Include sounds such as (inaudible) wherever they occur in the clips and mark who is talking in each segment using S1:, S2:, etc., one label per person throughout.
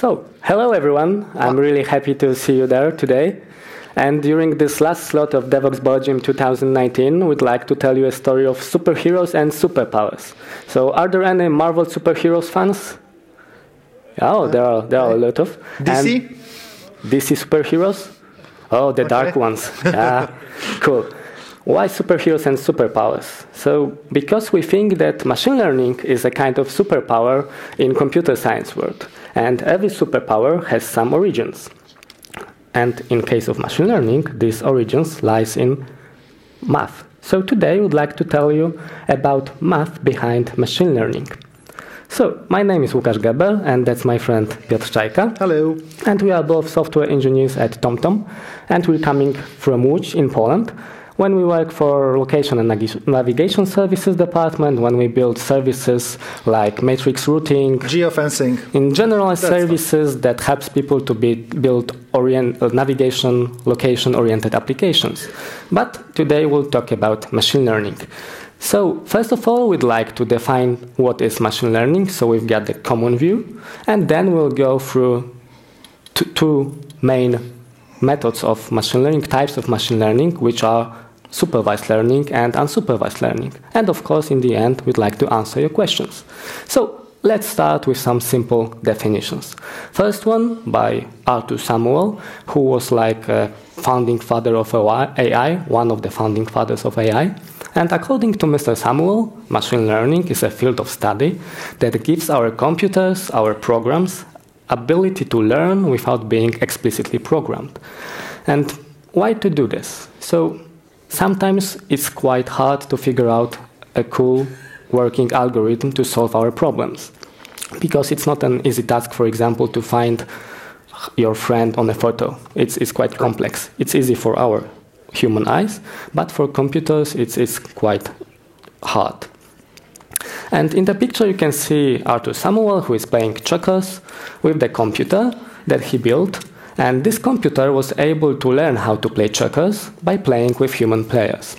S1: So, hello everyone. I'm really happy to see you there today. And during this last slot of Devoxx Belgium 2019, we'd like to tell you a story of superheroes and superpowers. So, are there any Marvel superheroes fans? Oh, uh, there are, there are a lot of.
S2: DC?
S1: And DC superheroes? Oh, the okay. dark ones. Yeah, (laughs) cool. Why superheroes and superpowers? So, because we think that machine learning is a kind of superpower in computer science world, and every superpower has some origins. And in case of machine learning, these origins lies in math. So today I would like to tell you about math behind machine learning. So, my name is Łukasz Gebel, and that's my friend Piotr Czajka.
S2: Hello.
S1: And we are both software engineers at TomTom, and we're coming from Łódź in Poland, when we work for location and navigation services department, when we build services like matrix routing,
S2: geofencing,
S1: in general services fun. that helps people to be, build orient, uh, navigation location oriented applications. But today we'll talk about machine learning. So first of all, we'd like to define what is machine learning. So we've got the common view, and then we'll go through two main methods of machine learning, types of machine learning, which are supervised learning and unsupervised learning. And of course, in the end, we'd like to answer your questions. So let's start with some simple definitions. First one by Arthur Samuel, who was like a founding father of AI, one of the founding fathers of AI. And according to Mr. Samuel, machine learning is a field of study that gives our computers, our programs, ability to learn without being explicitly programmed. And why to do this? So sometimes it's quite hard to figure out a cool working algorithm to solve our problems. Because it's not an easy task, for example, to find your friend on a photo. It's, it's quite complex. It's easy for our human eyes, but for computers, it's, it's quite hard. And in the picture, you can see Arthur Samuel, who is playing checkers with the computer that he built and this computer was able to learn how to play checkers by playing with human players.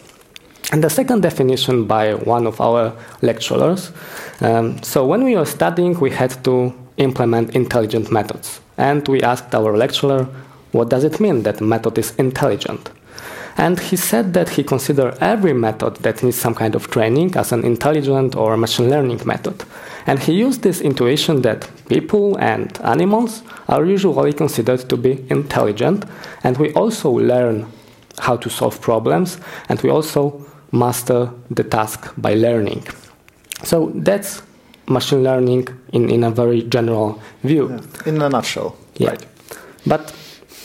S1: And the second definition by one of our lecturers um, so, when we were studying, we had to implement intelligent methods. And we asked our lecturer, what does it mean that method is intelligent? And he said that he considered every method that needs some kind of training as an intelligent or machine learning method. And he used this intuition that people and animals are usually considered to be intelligent, and we also learn how to solve problems, and we also master the task by learning. So that's machine learning in, in a very general view.
S2: Yeah. In a nutshell.
S1: Yeah. Right. But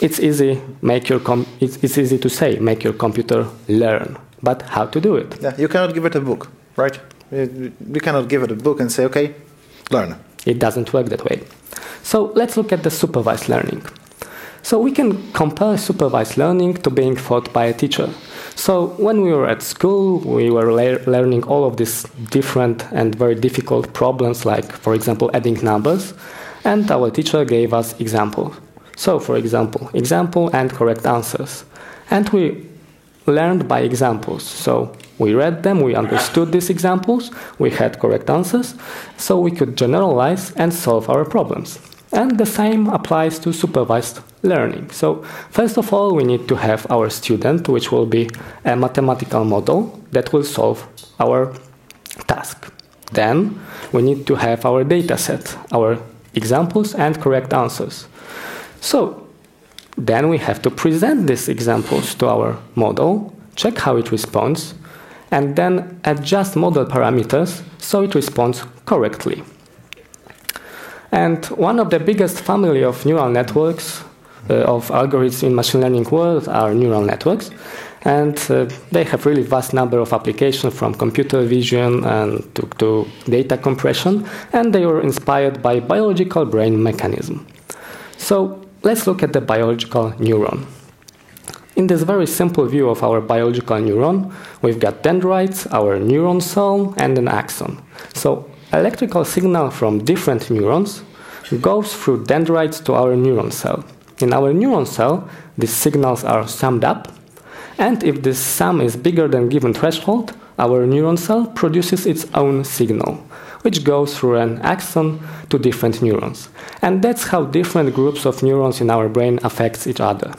S1: it's easy make your com- it's, it's easy to say make your computer learn but how to do it?
S2: Yeah you cannot give it a book right? We cannot give it a book and say okay learn.
S1: It doesn't work that way. So let's look at the supervised learning. So we can compare supervised learning to being taught by a teacher. So when we were at school we were le- learning all of these different and very difficult problems like for example adding numbers and our teacher gave us examples so, for example, example and correct answers. And we learned by examples. So, we read them, we understood these examples, we had correct answers, so we could generalize and solve our problems. And the same applies to supervised learning. So, first of all, we need to have our student, which will be a mathematical model that will solve our task. Then, we need to have our data set, our examples and correct answers. So then we have to present these examples to our model, check how it responds, and then adjust model parameters so it responds correctly. And one of the biggest family of neural networks, uh, of algorithms in machine learning world are neural networks. And uh, they have really vast number of applications from computer vision and to, to data compression, and they were inspired by biological brain mechanism. So Let's look at the biological neuron. In this very simple view of our biological neuron, we've got dendrites, our neuron cell, and an axon. So, electrical signal from different neurons goes through dendrites to our neuron cell. In our neuron cell, these signals are summed up, and if this sum is bigger than given threshold, our neuron cell produces its own signal, which goes through an axon to different neurons. And that's how different groups of neurons in our brain affects each other.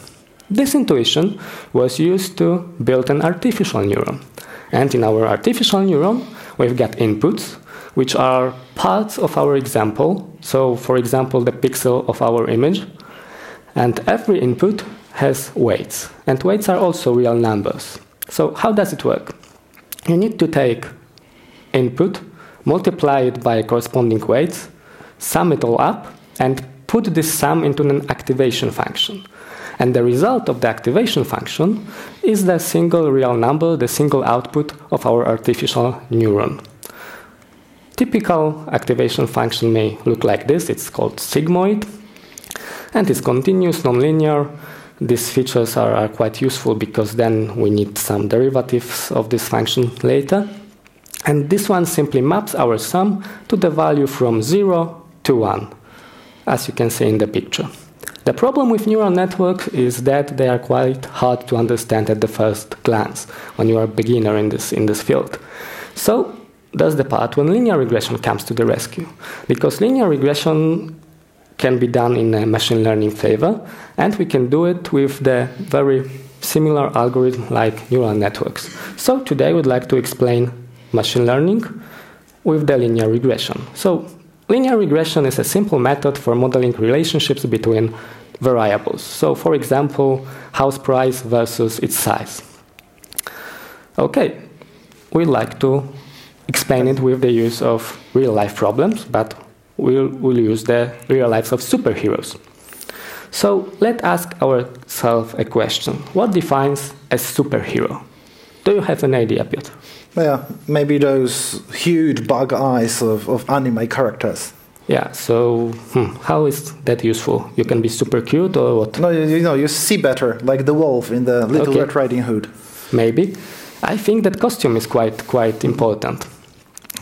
S1: This intuition was used to build an artificial neuron. And in our artificial neuron, we've got inputs, which are parts of our example. So, for example, the pixel of our image. And every input has weights. And weights are also real numbers. So, how does it work? You need to take input, multiply it by corresponding weights, sum it all up, and put this sum into an activation function. And the result of the activation function is the single real number, the single output of our artificial neuron. Typical activation function may look like this. It's called sigmoid, and it's continuous, nonlinear. These features are, are quite useful because then we need some derivatives of this function later. And this one simply maps our sum to the value from 0 to 1, as you can see in the picture. The problem with neural networks is that they are quite hard to understand at the first glance when you are a beginner in this, in this field. So, that's the part when linear regression comes to the rescue. Because linear regression can be done in a machine learning favor, and we can do it with the very similar algorithm like neural networks. So, today would like to explain machine learning with the linear regression. So, Linear regression is a simple method for modeling relationships between variables. So, for example, house price versus its size. Okay, we like to explain it with the use of real life problems, but we'll, we'll use the real lives of superheroes. So, let's ask ourselves a question What defines a superhero? Do you have an idea, Piotr?
S2: Yeah, maybe those huge bug eyes of, of anime characters.
S1: Yeah, so hmm, how is that useful? You can be super cute or what?
S2: No, you, you know, you see better, like the wolf in the Little okay. Red Riding Hood.
S1: Maybe. I think that costume is quite quite important.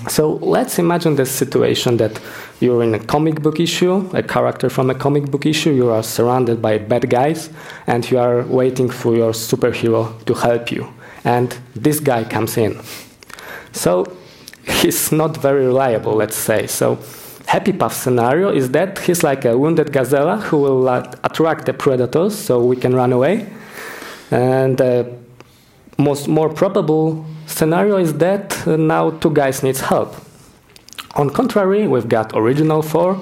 S1: So let's imagine the situation that you're in a comic book issue, a character from a comic book issue, you are surrounded by bad guys, and you are waiting for your superhero to help you. And this guy comes in. So he's not very reliable, let's say. So happy path scenario is that he's like a wounded gazelle who will uh, attract the predators so we can run away. And the most more probable scenario is that uh, now two guys needs help. On contrary, we've got original four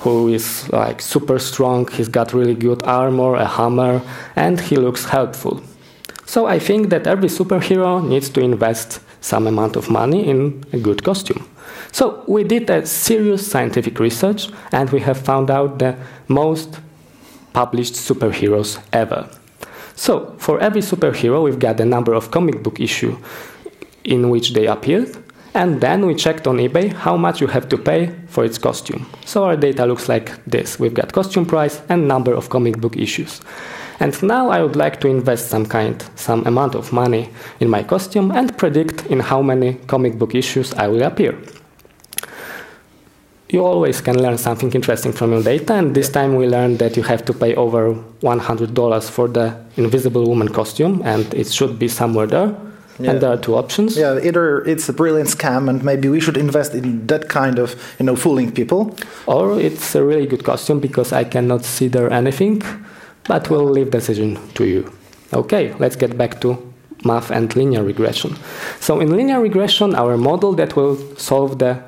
S1: who is like super strong. He's got really good armor, a hammer, and he looks helpful. So I think that every superhero needs to invest some amount of money in a good costume. So we did a serious scientific research and we have found out the most published superheroes ever. So for every superhero, we've got the number of comic book issue in which they appeared, and then we checked on eBay how much you have to pay for its costume. So our data looks like this. We've got costume price and number of comic book issues. And now I would like to invest some kind, some amount of money in my costume and predict in how many comic book issues I will appear. You always can learn something interesting from your data, and this time we learned that you have to pay over $100 for the Invisible Woman costume, and it should be somewhere there. Yeah. And there are two options.
S2: Yeah, either it's a brilliant scam, and maybe we should invest in that kind of, you know, fooling people.
S1: Or it's a really good costume because I cannot see there anything, but we'll leave decision to you. Okay, let's get back to math and linear regression. So in linear regression, our model that will solve the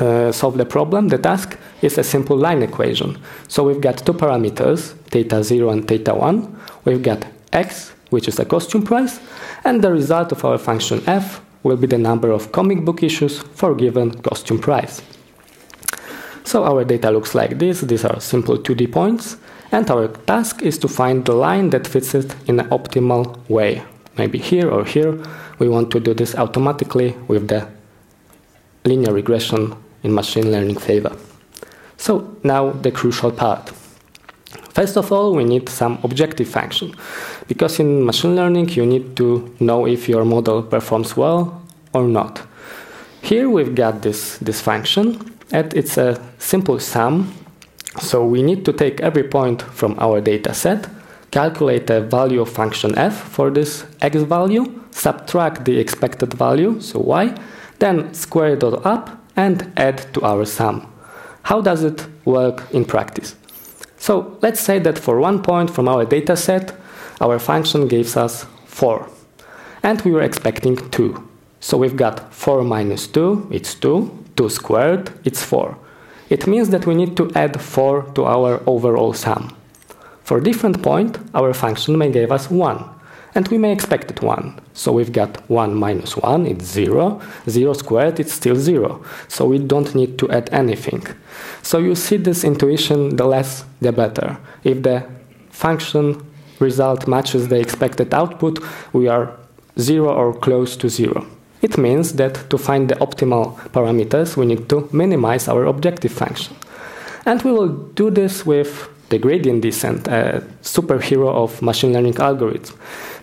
S1: uh, solve the problem, the task, is a simple line equation. So we've got two parameters, theta 0 and theta 1. We've got x, which is a costume price, and the result of our function f will be the number of comic book issues for given costume price. So our data looks like this. These are simple 2D points. And our task is to find the line that fits it in an optimal way. Maybe here or here. We want to do this automatically with the linear regression in machine learning favor. So now the crucial part. First of all, we need some objective function. Because in machine learning, you need to know if your model performs well or not. Here we've got this, this function, and it's a simple sum so we need to take every point from our data set, calculate the value of function f for this x value, subtract the expected value, so y, then square it all up and add to our sum. How does it work in practice? So let's say that for one point from our data set, our function gives us 4. And we were expecting 2. So we've got 4 minus 2, it's 2. 2 squared, it's 4. It means that we need to add 4 to our overall sum. For different point, our function may give us 1 and we may expect it 1. So we've got 1 minus 1, it's 0. 0 squared, it's still 0. So we don't need to add anything. So you see this intuition, the less the better. If the function result matches the expected output, we are 0 or close to 0. It means that to find the optimal parameters, we need to minimize our objective function. And we will do this with the gradient descent, a superhero of machine learning algorithms,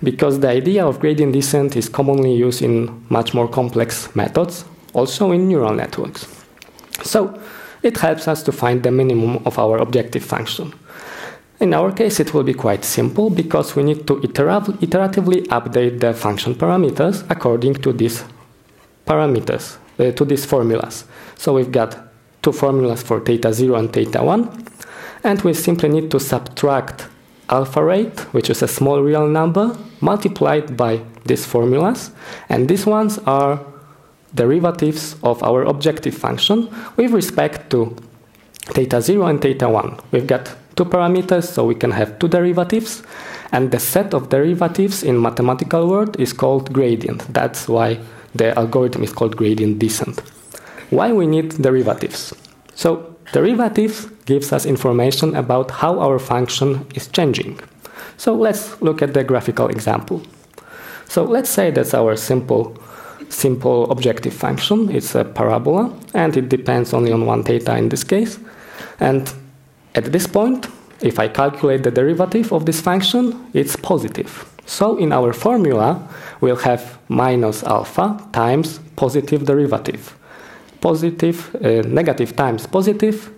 S1: because the idea of gradient descent is commonly used in much more complex methods, also in neural networks. So it helps us to find the minimum of our objective function. In our case, it will be quite simple because we need to iteratively update the function parameters according to these parameters, uh, to these formulas. So we've got two formulas for theta 0 and theta 1, and we simply need to subtract alpha rate, which is a small real number, multiplied by these formulas. And these ones are derivatives of our objective function with respect to theta 0 and theta 1. We've got two parameters, so we can have two derivatives. And the set of derivatives in mathematical world is called gradient. That's why the algorithm is called gradient descent. Why we need derivatives? So derivatives gives us information about how our function is changing. So let's look at the graphical example. So let's say that's our simple simple objective function. It's a parabola, and it depends only on one theta in this case. And at this point, if I calculate the derivative of this function, it's positive. So in our formula, we'll have minus alpha times positive derivative. Positive, uh, negative times positive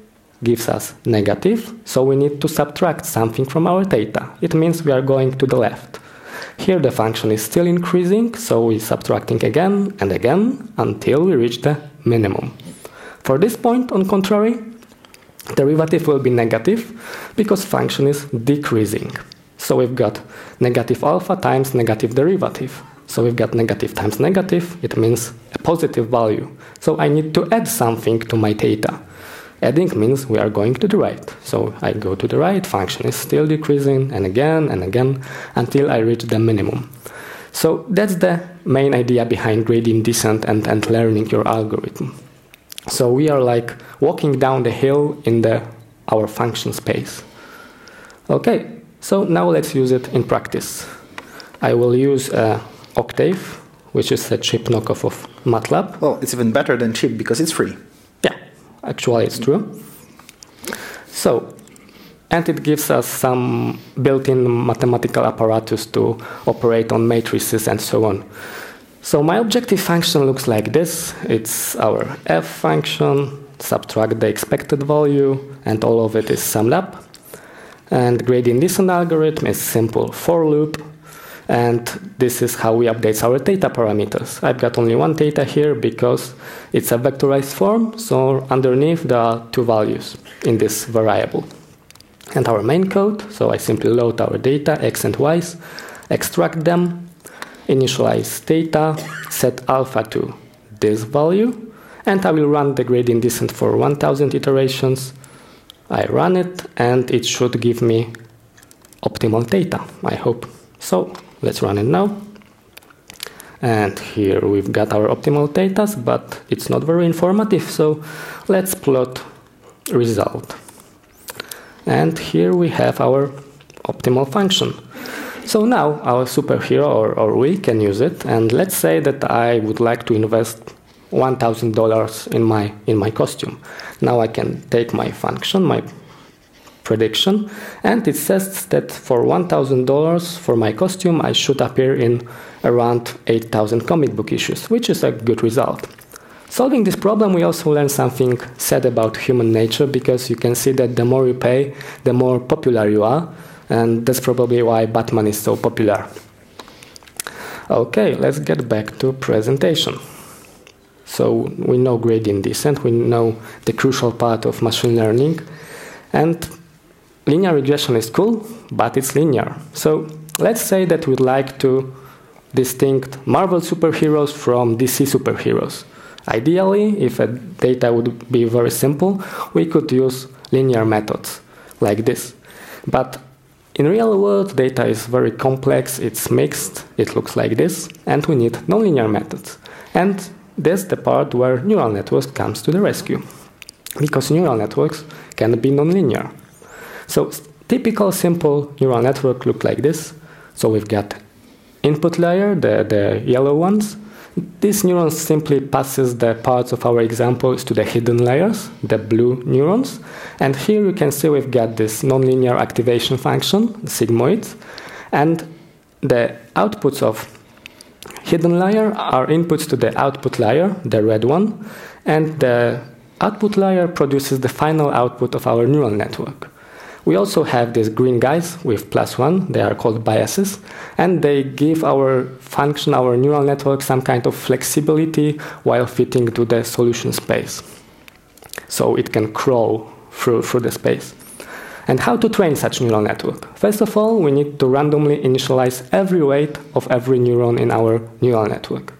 S1: gives us negative, so we need to subtract something from our theta. It means we are going to the left. Here the function is still increasing, so we're subtracting again and again until we reach the minimum. For this point, on contrary, derivative will be negative because function is decreasing. So we've got negative alpha times negative derivative. So we've got negative times negative, it means a positive value. So I need to add something to my theta. Adding means we are going to the right. So I go to the right, function is still decreasing, and again and again until I reach the minimum. So that's the main idea behind gradient descent and, and learning your algorithm. So we are like walking down the hill in the our function space. Okay, so now let's use it in practice. I will use uh, Octave, which is a cheap knockoff of MATLAB.
S2: Well, it's even better than cheap because it's free.
S1: Yeah, actually, it's true. So, and it gives us some built-in mathematical apparatus to operate on matrices and so on. So my objective function looks like this. It's our f function, subtract the expected value, and all of it is summed up. And gradient descent algorithm is simple for loop and this is how we update our theta parameters. I've got only one theta here because it's a vectorized form, so underneath there are two values in this variable. And our main code, so I simply load our data, x and y's, extract them, initialize theta, set alpha to this value, and I will run the gradient descent for 1000 iterations. I run it, and it should give me optimal theta, I hope. So Let's run it now. And here we've got our optimal thetas, but it's not very informative, so let's plot result. And here we have our optimal function. So now our superhero or, or we can use it, and let's say that I would like to invest $1,000 in my in my costume. Now I can take my function, my prediction, and it says that for $1,000 for my costume, I should appear in around 8,000 comic book issues, which is a good result. Solving this problem, we also learn something sad about human nature because you can see that the more you pay, the more popular you are, and that's probably why Batman is so popular. Okay, let's get back to presentation. So we know gradient descent, we know the crucial part of machine learning. And linear regression is cool, but it's linear. So let's say that we'd like to distinct Marvel superheroes from DC superheroes. Ideally, if a data would be very simple, we could use linear methods like this. But in real world, data is very complex, it's mixed, it looks like this, and we need nonlinear methods. And that's the part where neural networks comes to the rescue. Because neural networks can be nonlinear. So typical simple neural network look like this. So we've got input layer, the, the yellow ones. This neuron simply passes the parts of our examples to the hidden layers, the blue neurons. And here you can see we've got this nonlinear activation function, sigmoids. And the outputs of hidden layer are inputs to the output layer, the red one. And the output layer produces the final output of our neural network. We also have these green guys with plus one, they are called biases, and they give our function, our neural network, some kind of flexibility while fitting to the solution space. So it can crawl through, through the space. And how to train such neural network? First of all, we need to randomly initialize every weight of every neuron in our neural network.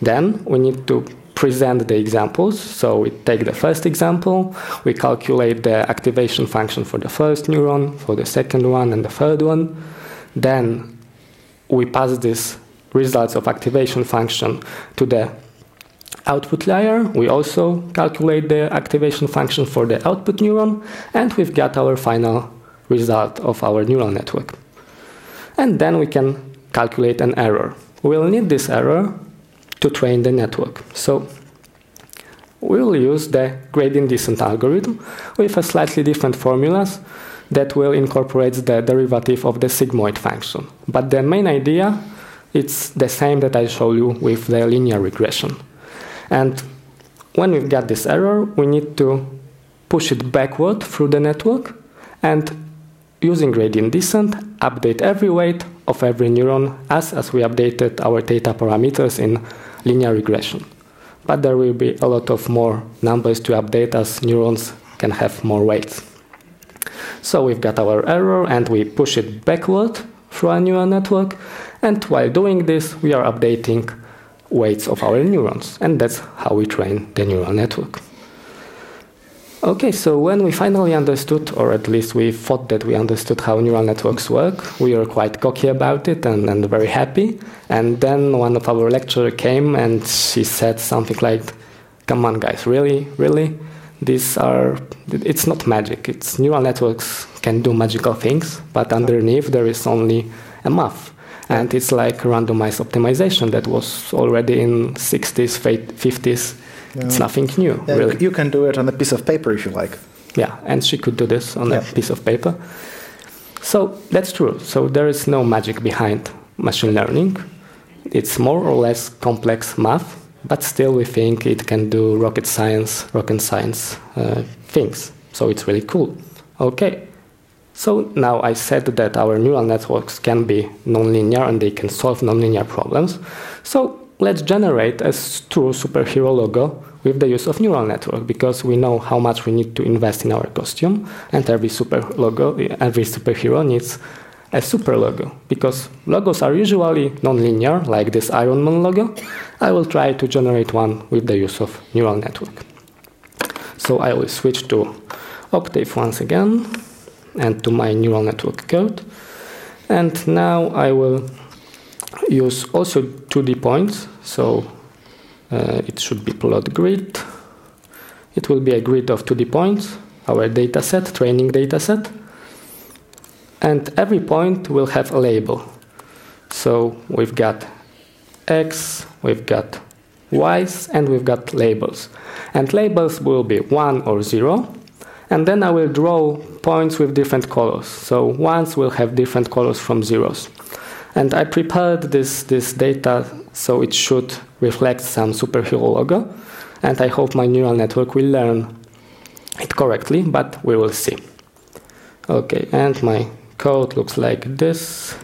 S1: Then we need to present the examples. So we take the first example, we calculate the activation function for the first neuron, for the second one, and the third one. Then we pass these results of activation function to the output layer. We also calculate the activation function for the output neuron, and we've got our final result of our neural network. And then we can calculate an error. We'll need this error to train the network. So we'll use the gradient descent algorithm with a slightly different formulas that will incorporate the derivative of the sigmoid function. But the main idea it's the same that I showed you with the linear regression. And when we've got this error, we need to push it backward through the network and using gradient descent, update every weight of every neuron as, as we updated our theta parameters in linear regression. But there will be a lot of more numbers to update as neurons can have more weights. So we've got our error and we push it backward through a neural network. And while doing this, we are updating weights of our neurons. And that's how we train the neural network. Okay, so when we finally understood, or at least we thought that we understood how neural networks work, we were quite cocky about it and, and very happy. And then one of our lecturers came and she said something like, Come on, guys, really, really? These are, it's not magic. It's neural networks can do magical things, but underneath there is only a math. And it's like randomized optimization that was already in 60s, 50s it's nothing new,
S2: yeah,
S1: really.
S2: You can do it on a piece of paper if you like.
S1: Yeah, and she could do this on yeah. a piece of paper. So that's true. So there is no magic behind machine learning. It's more or less complex math, but still we think it can do rocket science, rocket science uh, things. So it's really cool. Okay. So now I said that our neural networks can be nonlinear and they can solve nonlinear problems. So let's generate a true superhero logo with the use of neural network because we know how much we need to invest in our costume and every super logo every superhero needs a super logo because logos are usually nonlinear like this Iron Man logo. I will try to generate one with the use of neural network. So I will switch to Octave once again and to my neural network code. And now I will use also 2D points, so uh, it should be plot grid. It will be a grid of 2D points, our data set, training data set. And every point will have a label. So we've got X, we've got Y's, and we've got labels. And labels will be 1 or 0. And then I will draw points with different colors. So ones will have different colors from zeros. And I prepared this, this data so it should reflect some superhero logo. And I hope my neural network will learn it correctly, but we will see. Okay, and my code looks like this.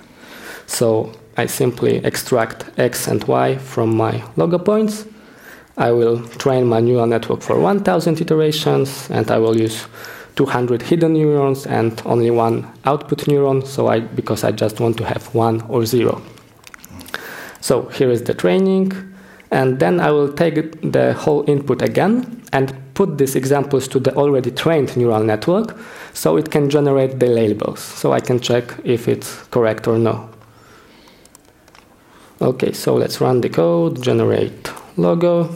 S1: So I simply extract x and y from my logo points. I will train my neural network for 1000 iterations and I will use 200 hidden neurons and only one output neuron so I because I just want to have 1 or 0. So here is the training and then I will take the whole input again and put these examples to the already trained neural network so it can generate the labels so I can check if it's correct or no. Okay, so let's run the code, generate logo,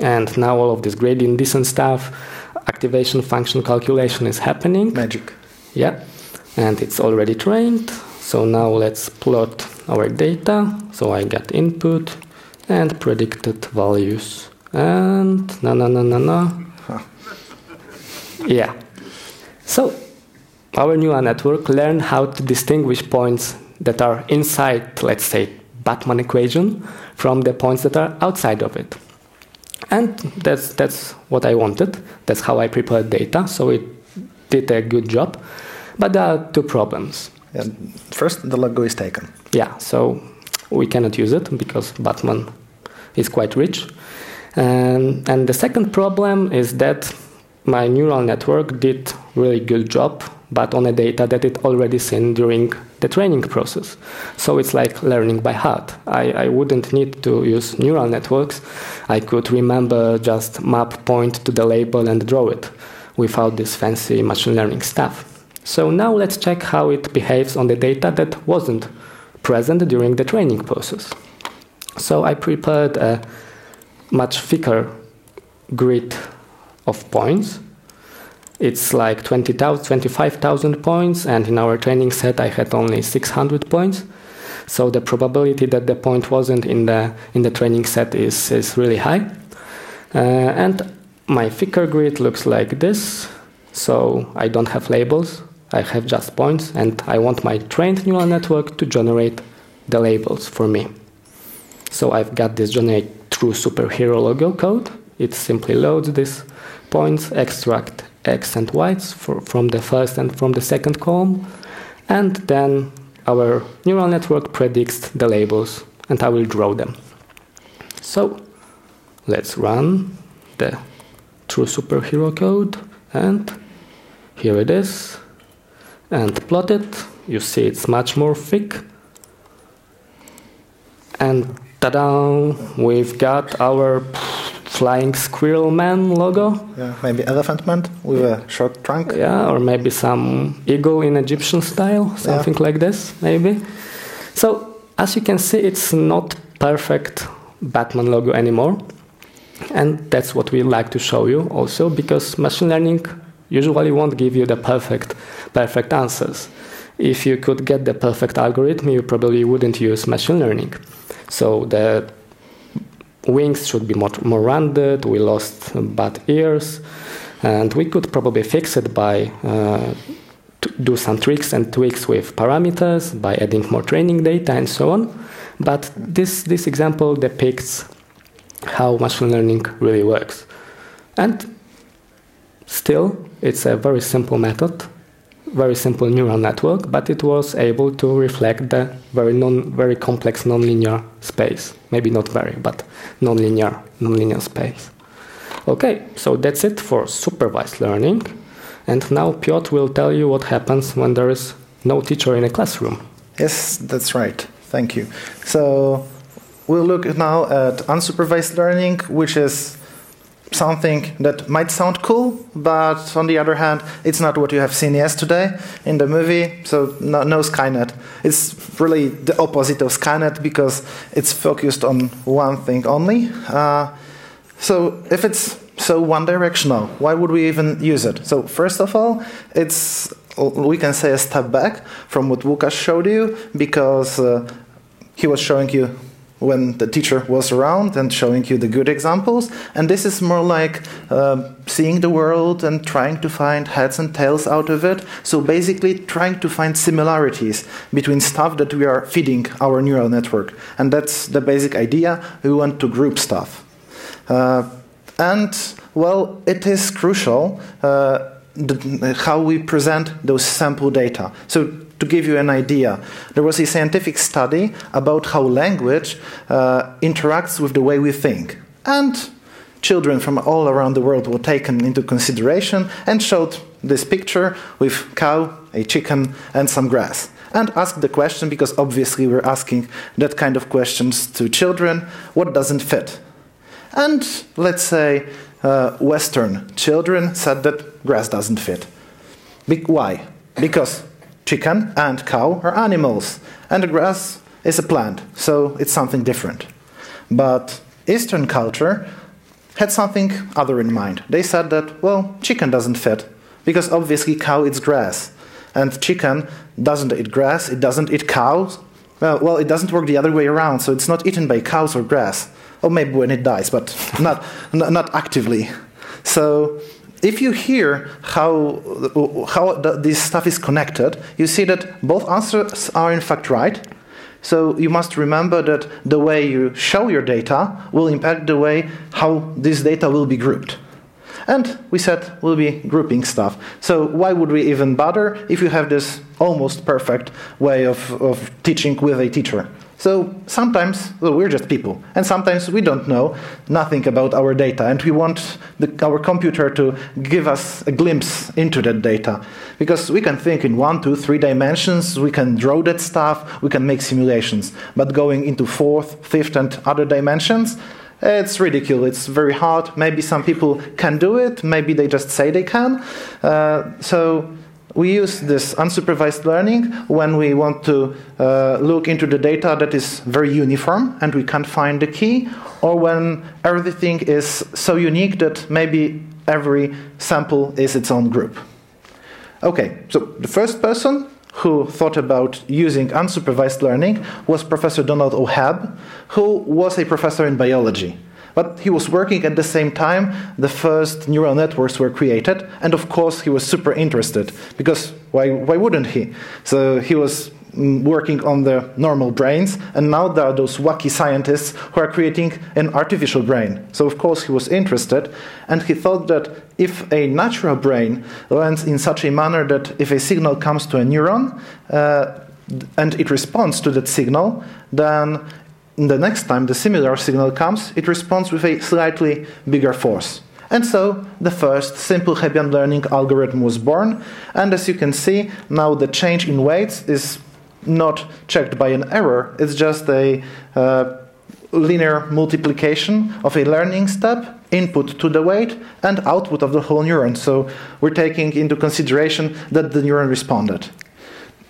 S1: and now all of this gradient descent stuff, activation function calculation is happening.
S2: Magic.
S1: Yeah, and it's already trained. So now let's plot our data. So I get input and predicted values. And no, no, no, no, no.
S2: Huh.
S1: Yeah. So our neural network learned how to distinguish points that are inside, let's say, Batman equation from the points that are outside of it. And that's, that's what I wanted. That's how I prepared data. So it did a good job. But there are two problems.
S2: And first, the logo is taken.
S1: Yeah, so we cannot use it because Batman is quite rich. And, and the second problem is that my neural network did really good job but on a data that it already seen during the training process. So it's like learning by heart. I, I wouldn't need to use neural networks. I could remember just map point to the label and draw it without this fancy machine learning stuff. So now let's check how it behaves on the data that wasn't present during the training process. So I prepared a much thicker grid of points it's like 20,000, 25,000 points, and in our training set I had only 600 points. So the probability that the point wasn't in the in the training set is is really high. Uh, and my thicker grid looks like this. So I don't have labels. I have just points, and I want my trained neural network to generate the labels for me. So I've got this generate true superhero logo code. It simply loads these points, extract x and y's for, from the first and from the second column. And then our neural network predicts the labels and I will draw them. So let's run the true superhero code and here it is and plot it. You see it's much more thick. And ta-da, we've got our flying squirrel man logo.
S2: Yeah, maybe elephant man with a short trunk.
S1: Yeah, or maybe some eagle in Egyptian style, something yeah. like this, maybe. So as you can see, it's not perfect Batman logo anymore. And that's what we like to show you also because machine learning usually won't give you the perfect perfect answers. If you could get the perfect algorithm, you probably wouldn't use machine learning. So the wings should be more, more rounded, we lost bad ears, and we could probably fix it by uh, do some tricks and tweaks with parameters, by adding more training data and so on. But this, this example depicts how machine learning really works. And still, it's a very simple method very simple neural network, but it was able to reflect the very non very complex nonlinear space. Maybe not very, but nonlinear nonlinear space. Okay, so that's it for supervised learning. And now Piotr will tell you what happens when there is no teacher in a classroom.
S2: Yes, that's right. Thank you. So we'll look now at unsupervised learning, which is something that might sound cool, but on the other hand, it's not what you have seen yesterday in the movie. So, no, no, Skynet. It's really the opposite of Skynet because it's focused on one thing only. Uh, so, if it's so one directional, why would we even use it? So, first of all, it's we can say a step back from what Łukasz showed you because uh, he was showing you when the teacher was around and showing you the good examples. And this is more like uh, seeing the world and trying to find heads and tails out of it. So basically, trying to find similarities between stuff that we are feeding our neural network. And that's the basic idea. We want to group stuff. Uh, and, well, it is crucial. Uh, the, how we present those sample data. So to give you an idea, there was a scientific study about how language uh, interacts with the way we think. And children from all around the world were taken into consideration and showed this picture with cow, a chicken, and some grass. And asked the question, because obviously we're asking that kind of questions to children what doesn't fit? And let's say uh, Western children said that grass doesn't fit. Be- why? Because chicken and cow are animals, and the grass is a plant, so it's something different. But Eastern culture had something other in mind. They said that, well, chicken doesn't fit, because obviously cow eats grass, and chicken doesn't eat grass, it doesn't eat cows. Well, well, it doesn't work the other way around, so it's not eaten by cows or grass. Or maybe when it dies, but not, not actively. So if you hear how, how this stuff is connected, you see that both answers are in fact right. So you must remember that the way you show your data will impact the way how this data will be grouped. And we said we'll be grouping stuff. So why would we even bother if you have this almost perfect way of, of teaching with a teacher? So sometimes well, we're just people, and sometimes we don't know nothing about our data, and we want the, our computer to give us a glimpse into that data. Because we can think in one, two, three dimensions, we can draw that stuff, we can make simulations. But going into fourth, fifth, and other dimensions, it's ridiculous. It's very hard. Maybe some people can do it. Maybe they just say they can. Uh, so we use this unsupervised learning when we want to uh, look into the data that is very uniform and we can't find the key, or when everything is so unique that maybe every sample is its own group. Okay, so the first person who thought about using unsupervised learning was Professor Donald O. Hebb, who was a professor in biology. But he was working at the same time, the first neural networks were created, and of course he was super interested, because why, why wouldn't he? So he was mm, working on the normal brains, and now there are those wacky scientists who are creating an artificial brain. So, of course, he was interested, and he thought that if a natural brain learns in such a manner that if a signal comes to a neuron uh, and it responds to that signal, then the next time the similar signal comes, it responds with a slightly bigger force. And so the first simple Hebbian learning algorithm was born, and as you can see, now the change in weights is not checked by an error, it's just a uh, linear multiplication of a learning step, input to the weight, and output of the whole neuron. So we're taking into consideration that the neuron responded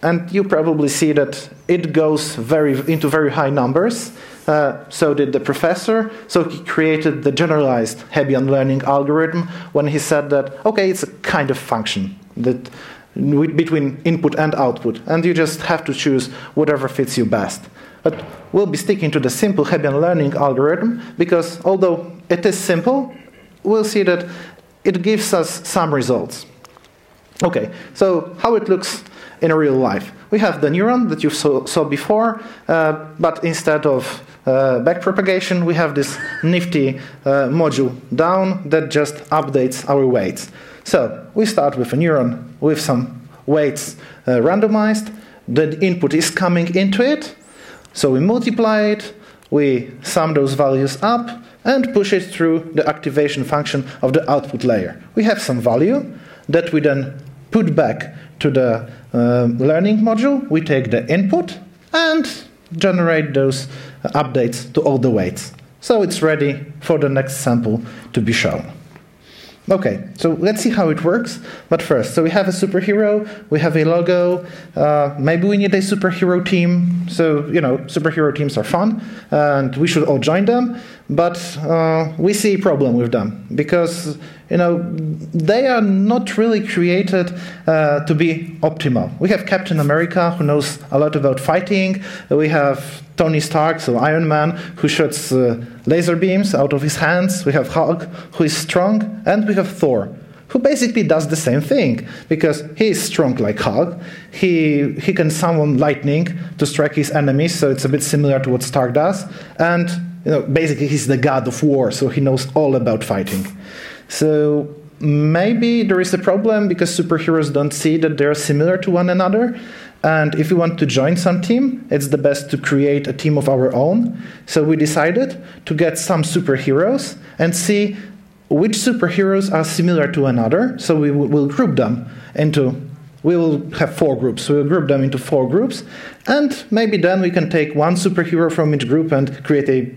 S2: and you probably see that it goes very into very high numbers. Uh, so did the professor. So he created the generalized Hebbian learning algorithm when he said that okay, it's a kind of function that between input and output, and you just have to choose whatever fits you best. But we'll be sticking to the simple Hebbian learning algorithm because although it is simple, we'll see that it gives us some results. Okay, so how it looks in real life. We have the neuron that you saw, saw before, uh, but instead of uh, backpropagation, we have this nifty uh, module down that just updates our weights. So we start with a neuron with some weights uh, randomized. The input is coming into it, so we multiply it, we sum those values up, and push it through the activation function of the output layer. We have some value that we then put back to the uh, learning module, we take the input and generate those updates to all the weights. So it's ready for the next sample to be shown. Okay, so let's see how it works. But first, so we have a superhero, we have a logo, uh, maybe we need a superhero team. So, you know, superhero teams are fun, and we should all join them. But uh, we see a problem with them because you know, they are not really created uh, to be optimal. We have Captain America, who knows a lot about fighting. We have Tony Stark, so Iron Man, who shoots uh, laser beams out of his hands. We have Hulk, who is strong. And we have Thor, who basically does the same thing because he is strong like Hulk. He, he can summon lightning to strike his enemies, so it's a bit similar to what Stark does. And you know, basically, he's the god of war, so he knows all about fighting. So maybe there is a problem because superheroes don't see that they're similar to one another. And if we want to join some team, it's the best to create a team of our own. So we decided to get some superheroes and see which superheroes are similar to another. So we will group them into we will have four groups. We will group them into four groups, and maybe then we can take one superhero from each group and create a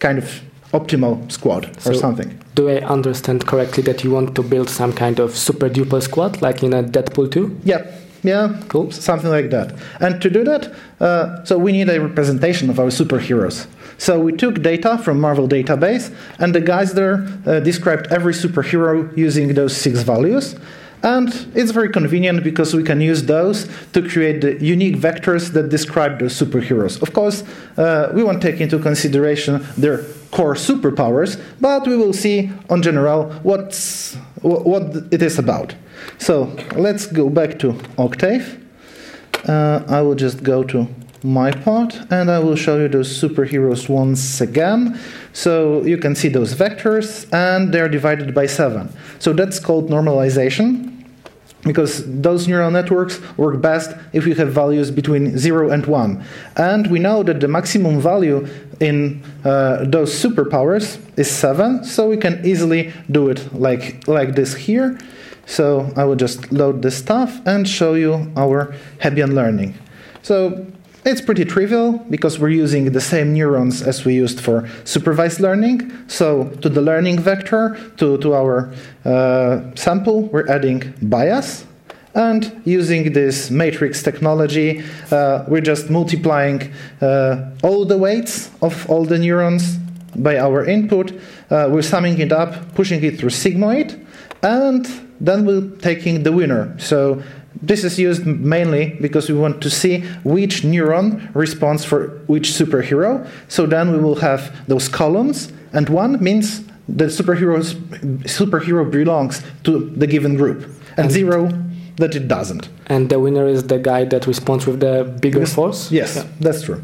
S2: kind of optimal squad or something.
S1: Do I understand correctly that you want to build some kind of super duper squad, like in a Deadpool 2?
S2: Yeah, yeah, cool, something like that. And to do that, uh, so we need a representation of our superheroes. So we took data from Marvel database, and the guys there uh, described every superhero using those six values. And it's very convenient because we can use those to create the unique vectors that describe those superheroes. Of course, uh, we won't take into consideration their core superpowers, but we will see on general what's, what it is about. So let's go back to Octave. Uh, I will just go to my part and I will show you those superheroes once again. So you can see those vectors and they're divided by 7. So that's called normalization because those neural networks work best if you have values between 0 and 1. And we know that the maximum value in uh, those superpowers is 7, so we can easily do it like, like this here. So I will just load this stuff and show you our Hebbian learning. So it's pretty trivial because we're using the same neurons as we used for supervised learning. So to the learning vector, to, to our uh, sample, we're adding bias. And using this matrix technology, uh, we're just multiplying uh, all the weights of all the neurons by our input. Uh, we're summing it up, pushing it through sigmoid, and then we're taking the winner. So this is used mainly because we want to see which neuron responds for which superhero. So then we will have those columns, and one means the superhero's, superhero belongs to the given group, and, and zero that it doesn't.
S1: And the winner is the guy that responds with the bigger because, force?
S2: Yes, yeah. that's true.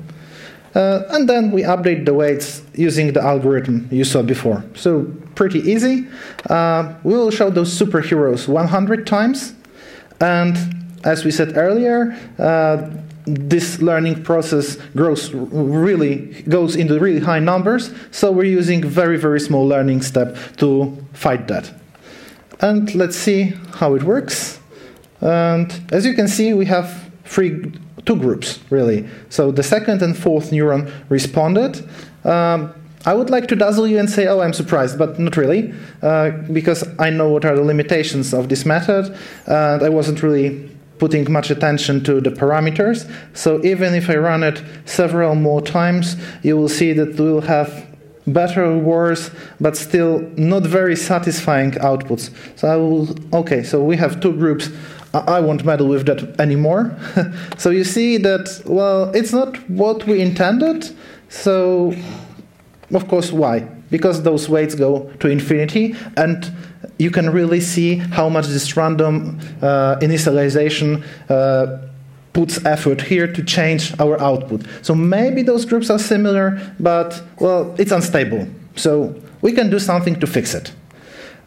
S2: Uh, and then we update the weights using the algorithm you saw before. So pretty easy. Uh, we will show those superheroes 100 times and as we said earlier, uh, this learning process grows really goes into really high numbers, so we're using very very small learning step to fight that. And let's see how it works. And as you can see, we have three two groups really. So the second and fourth neuron responded. Um, I would like to dazzle you and say, oh, I'm surprised, but not really, uh, because I know what are the limitations of this method, and I wasn't really putting much attention to the parameters. So even if I run it several more times, you will see that we'll have better or worse, but still not very satisfying outputs. So I will, okay, so we have two groups. I won't meddle with that anymore. (laughs) so you see that, well, it's not what we intended. So of course, why? Because those weights go to infinity, and you can really see how much this random uh, initialization uh, puts effort here to change our output. So maybe those groups are similar, but well, it's unstable. So we can do something to fix it.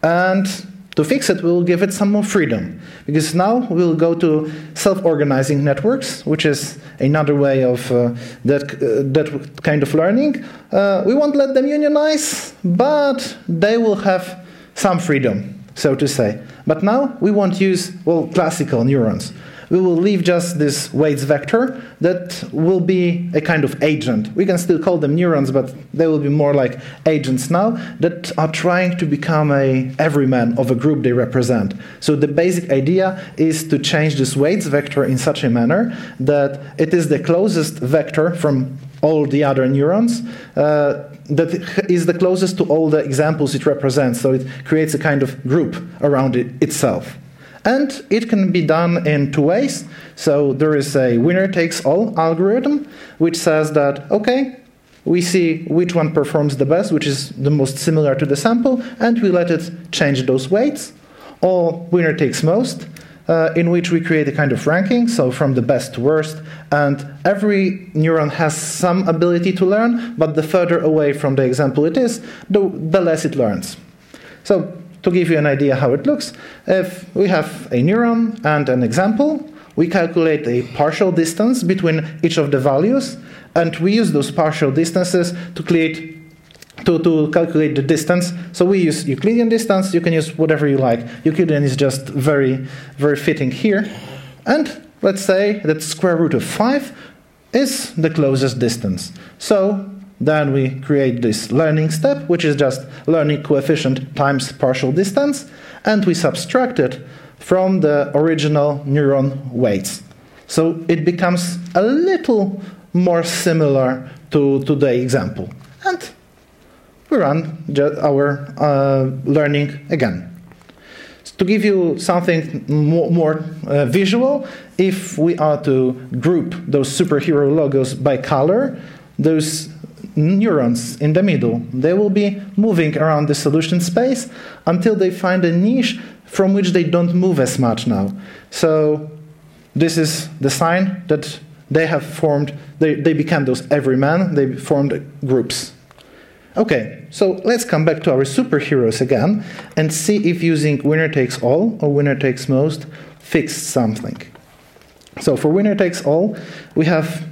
S2: And to fix it, we'll give it some more freedom. Because now we'll go to self organizing networks, which is another way of uh, that, uh, that kind of learning. Uh, we won't let them unionize, but they will have some freedom, so to say. But now we won't use, well, classical neurons we will leave just this weights vector that will be a kind of agent. We can still call them neurons, but they will be more like agents now that are trying to become a everyman of a group they represent. So the basic idea is to change this weights vector in such a manner that it is the closest vector from all the other neurons uh, that is the closest to all the examples it represents. So it creates a kind of group around it itself. And it can be done in two ways. So there is a winner takes all algorithm, which says that, okay, we see which one performs the best, which is the most similar to the sample, and we let it change those weights. Or winner takes most, uh, in which we create a kind of ranking, so from the best to worst, and every neuron has some ability to learn, but the further away from the example it is, the, the less it learns. So to give you an idea how it looks, if we have a neuron and an example, we calculate a partial distance between each of the values, and we use those partial distances to create to, to calculate the distance. So we use Euclidean distance. You can use whatever you like. Euclidean is just very, very fitting here. And let's say that square root of 5 is the closest distance. So then we create this learning step, which is just learning coefficient times partial distance, and we subtract it from the original neuron weights. So it becomes a little more similar to, to the example. And we run our uh, learning again. To give you something more, more uh, visual, if we are to group those superhero logos by color, those neurons in the middle, they will be moving around the solution space until they find a niche from which they don't move as much now. So this is the sign that they have formed, they, they became those everyman, they formed groups. Okay, so let's come back to our superheroes again and see if using winner takes all or winner takes most fixed something. So for winner takes all, we have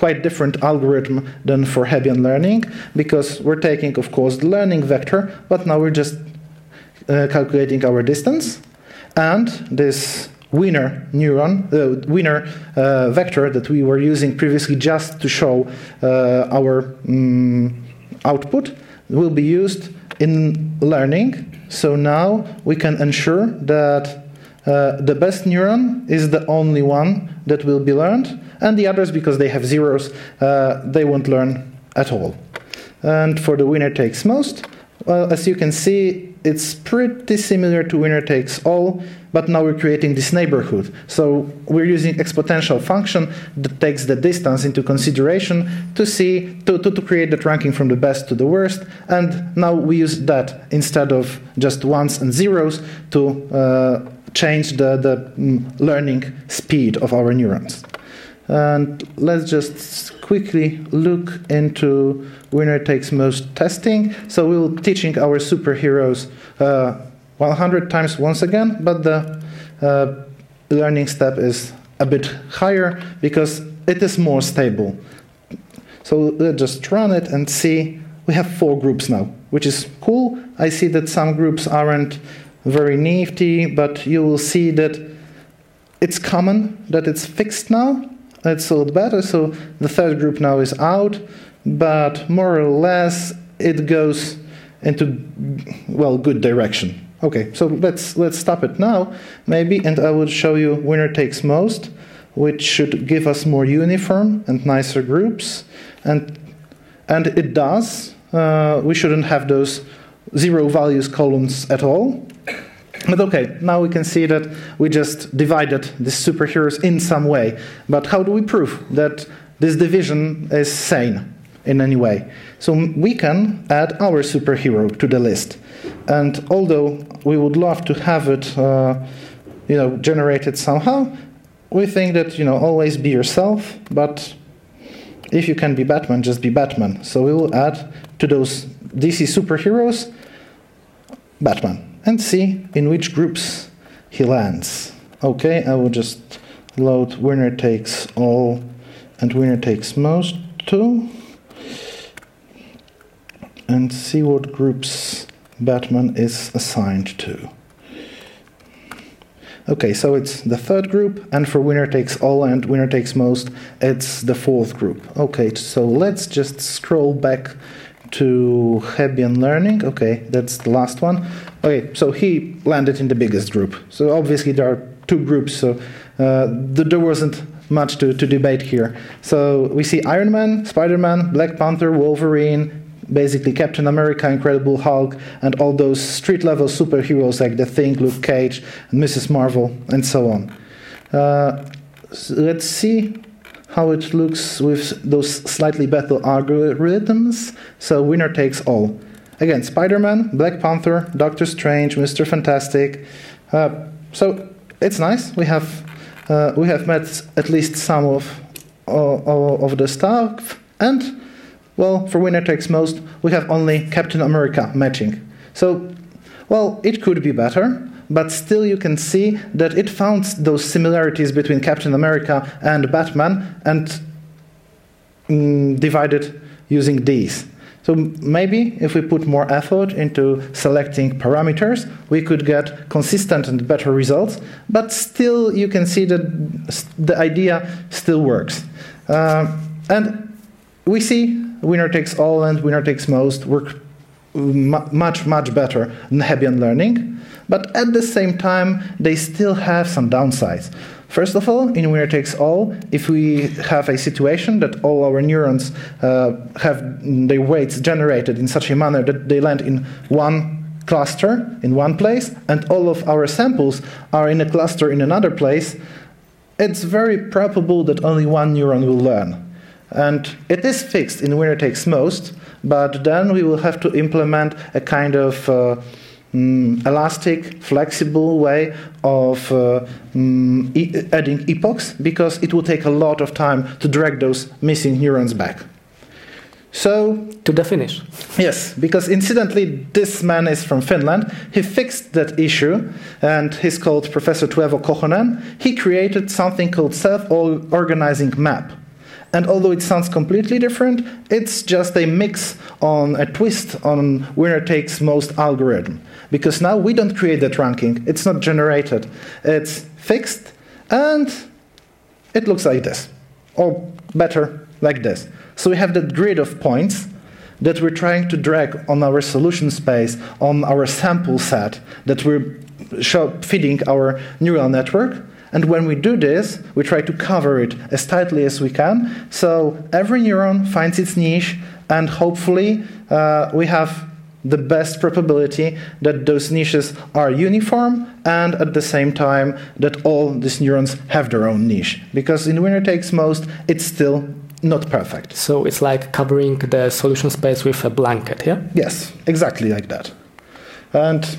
S2: quite different algorithm than for Hebbian learning because we're taking, of course, the learning vector, but now we're just uh, calculating our distance. And this winner neuron, the uh, winner uh, vector that we were using previously just to show uh, our um, output will be used in learning. So now we can ensure that uh, the best neuron is the only one that will be learned, and the others, because they have zeros, uh, they won't learn at all. And for the winner takes most, well, as you can see, it's pretty similar to winner takes all, but now we're creating this neighborhood. So we're using exponential function that takes the distance into consideration to see to, to, to create that ranking from the best to the worst. And now we use that instead of just ones and zeros to uh, change the, the mm, learning speed of our neurons. And let's just quickly look into winner takes most testing. So we'll teaching our superheroes uh, 100 times once again, but the uh, learning step is a bit higher because it is more stable. So let's just run it and see. We have four groups now, which is cool. I see that some groups aren't very nifty, but you will see that it's common that it's fixed now. It's a lot better. So the third group now is out, but more or less it goes into well good direction. Okay, so let's let's stop it now, maybe, and I will show you winner takes most, which should give us more uniform and nicer groups, and and it does. Uh, we shouldn't have those zero values columns at all. But okay, now we can see that we just divided the superheroes in some way. But how do we prove that this division is sane in any way? So we can add our superhero to the list. And although we would love to have it, uh, you know, generated somehow, we think that you know always be yourself. But if you can be Batman, just be Batman. So we will add to those DC superheroes Batman and see in which groups he lands. Okay, I will just load winner takes all and winner takes most too and see what groups Batman is assigned to. Okay, so it's the third group, and for winner takes all and winner takes most, it's the fourth group. Okay, so let's just scroll back to Hebbian learning. Okay, that's the last one. Okay, so he landed in the biggest group. So obviously there are two groups, so uh, there wasn't much to, to debate here. So we see Iron Man, Spider Man, Black Panther, Wolverine, basically Captain America, Incredible Hulk, and all those street level superheroes like The Thing, Luke Cage, and Mrs. Marvel, and so on. Uh, so let's see how it looks with those slightly better algorithms. So winner takes all. Again, Spider-Man, Black Panther, Doctor Strange, Mister Fantastic. Uh, so it's nice. We have uh, we have met at least some of uh, of the staff, and well, for winner takes most, we have only Captain America matching. So Well, it could be better, but still you can see that it found those similarities between Captain America and Batman and mm, divided using these. So maybe if we put more effort into selecting parameters, we could get consistent and better results, but still you can see that the idea still works. Uh, and we see winner takes all and winner takes most work much, much better than Hebbian learning, but at the same time, they still have some downsides. First of all, in winner takes all, if we have a situation that all our neurons uh, have their weights generated in such a manner that they land in one cluster in one place, and all of our samples are in a cluster in another place, it's very probable that only one neuron will learn. And it is fixed in winner takes most, but then we will have to implement a kind of uh, mm, elastic, flexible way of uh, mm, e adding epochs because it will take a lot of time to drag those missing neurons back. So,
S1: to the finish.
S2: Yes, because incidentally, this man is from Finland. He fixed that issue, and he's called Professor Teuvo Kohonen. He created something called self organizing map. And although it sounds completely different, it's just a mix on a twist on winner takes most algorithm. Because now we don't create that ranking, it's not generated. It's fixed and it looks like this, or better, like this. So we have that grid of points that we're trying to drag on our solution space, on our sample set that we're feeding our neural network. And when we do this, we try to cover it as tightly as we can. So every neuron finds its niche, and hopefully, uh, we have the best probability that those niches are uniform and at the same time that all these neurons have their own niche. Because in winner takes most, it's still not perfect.
S1: So it's like covering the solution space with a blanket, yeah?
S2: Yes, exactly like that. And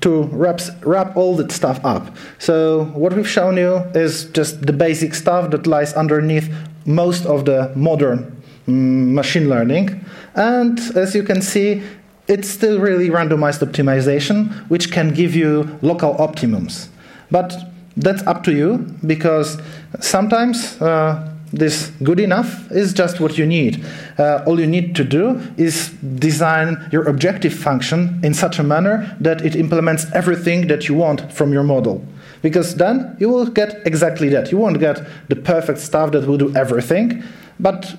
S2: to wrap, wrap all that stuff up. So, what we've shown you is just the basic stuff that lies underneath most of the modern mm, machine learning. And as you can see, it's still really randomized optimization, which can give you local optimums. But that's up to you because sometimes uh, this good enough is just what you need. Uh, all you need to do is design your objective function in such a manner that it implements everything that you want from your model. Because then you will get exactly that. You won't get the perfect stuff that will do everything. But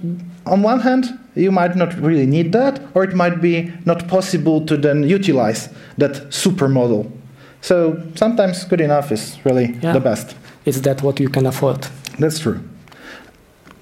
S2: on one hand, you might not really need that, or it might be not possible to then utilize that super model. So sometimes good enough is really yeah. the best.
S1: Is that what you can afford?
S2: That's true.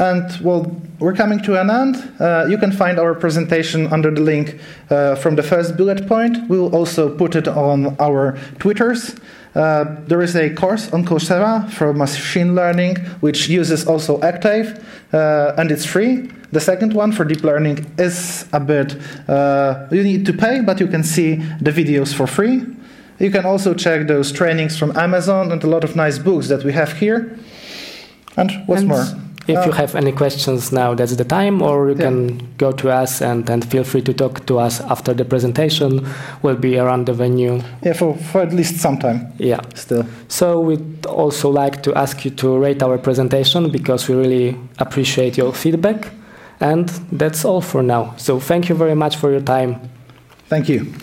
S2: And well, we're coming to an end. Uh, you can find our presentation under the link uh, from the first bullet point. We'll also put it on our Twitters. Uh, there is a course on Coursera for machine learning, which uses also Octave, uh, and it's free. The second one for deep learning is a bit, uh, you need to pay, but you can see the videos for free. You can also check those trainings from Amazon and a lot of nice books that we have here. And what's and more?
S1: If uh, you have any questions now, that's the time, or you yeah. can go to us and, and feel free to talk to us after the presentation. We'll be around the venue.
S2: Yeah, for, for at least some time.
S1: Yeah.
S2: Still.
S1: So we'd also like to ask you to rate our presentation because we really appreciate your feedback. And that's all for now. So thank you very much for your time.
S2: Thank you.